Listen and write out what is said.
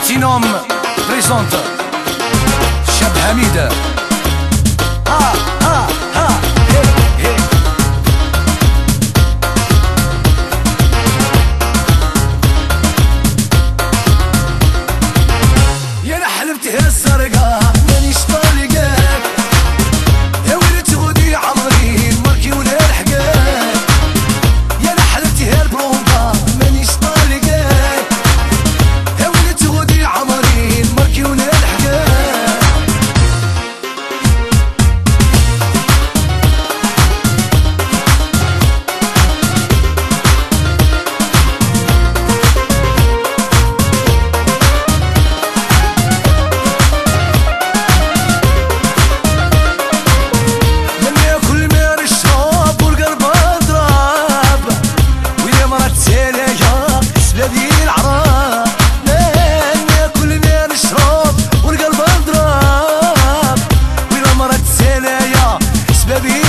بلاتينوم بريزونت شاب حميده ¡Le vi!